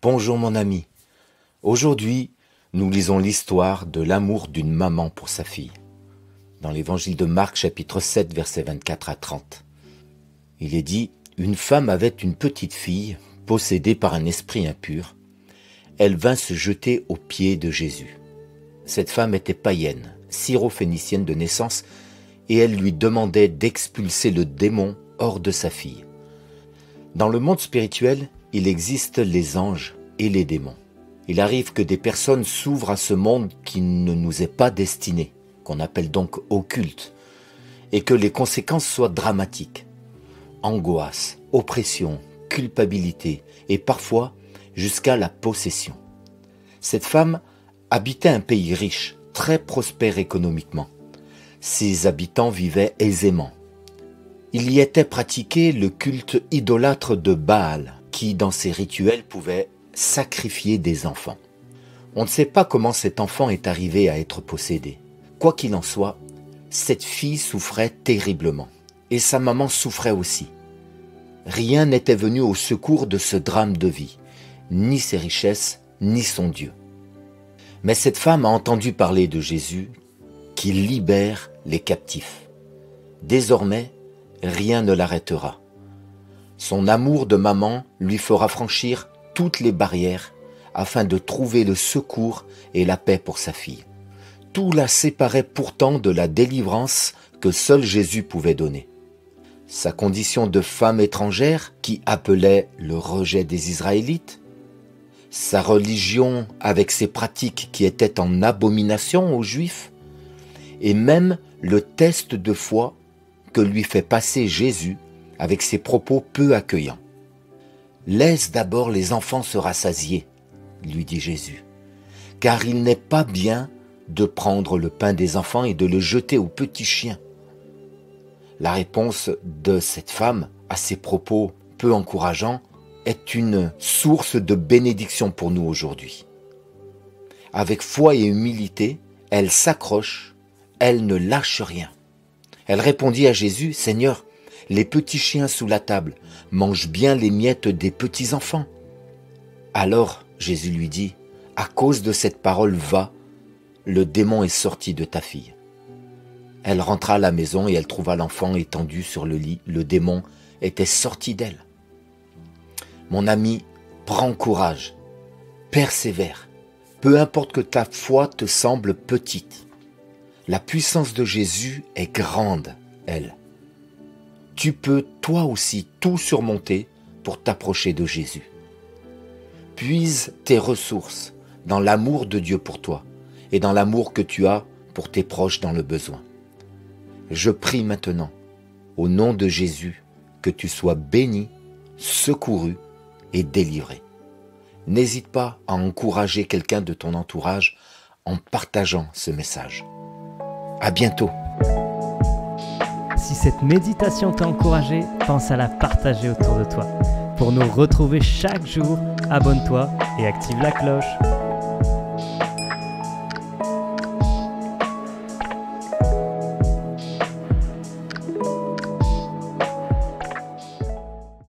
Bonjour mon ami. Aujourd'hui, nous lisons l'histoire de l'amour d'une maman pour sa fille. Dans l'évangile de Marc chapitre 7 versets 24 à 30. Il est dit, Une femme avait une petite fille, possédée par un esprit impur. Elle vint se jeter aux pieds de Jésus. Cette femme était païenne, syrophénicienne de naissance, et elle lui demandait d'expulser le démon hors de sa fille. Dans le monde spirituel, il existe les anges et les démons. Il arrive que des personnes s'ouvrent à ce monde qui ne nous est pas destiné, qu'on appelle donc occulte, et que les conséquences soient dramatiques. Angoisse, oppression, culpabilité et parfois jusqu'à la possession. Cette femme habitait un pays riche, très prospère économiquement. Ses habitants vivaient aisément. Il y était pratiqué le culte idolâtre de Baal, qui, dans ses rituels, pouvait sacrifier des enfants. On ne sait pas comment cet enfant est arrivé à être possédé. Quoi qu'il en soit, cette fille souffrait terriblement. Et sa maman souffrait aussi. Rien n'était venu au secours de ce drame de vie, ni ses richesses, ni son Dieu. Mais cette femme a entendu parler de Jésus qui libère les captifs. Désormais, rien ne l'arrêtera. Son amour de maman lui fera franchir toutes les barrières afin de trouver le secours et la paix pour sa fille. Tout la séparait pourtant de la délivrance que seul Jésus pouvait donner. Sa condition de femme étrangère qui appelait le rejet des Israélites, sa religion avec ses pratiques qui étaient en abomination aux Juifs, et même le test de foi que lui fait passer Jésus avec ses propos peu accueillants. Laisse d'abord les enfants se rassasier, lui dit Jésus, car il n'est pas bien de prendre le pain des enfants et de le jeter aux petits chiens. La réponse de cette femme à ces propos peu encourageants est une source de bénédiction pour nous aujourd'hui. Avec foi et humilité, elle s'accroche, elle ne lâche rien. Elle répondit à Jésus, Seigneur, les petits chiens sous la table mangent bien les miettes des petits enfants. Alors Jésus lui dit, À cause de cette parole va, le démon est sorti de ta fille. Elle rentra à la maison et elle trouva l'enfant étendu sur le lit. Le démon était sorti d'elle. Mon ami, prends courage, persévère, peu importe que ta foi te semble petite. La puissance de Jésus est grande, elle tu peux toi aussi tout surmonter pour t'approcher de Jésus. Puise tes ressources dans l'amour de Dieu pour toi et dans l'amour que tu as pour tes proches dans le besoin. Je prie maintenant, au nom de Jésus, que tu sois béni, secouru et délivré. N'hésite pas à encourager quelqu'un de ton entourage en partageant ce message. À bientôt. Si cette méditation t'a encouragé, pense à la partager autour de toi. Pour nous retrouver chaque jour, abonne-toi et active la cloche.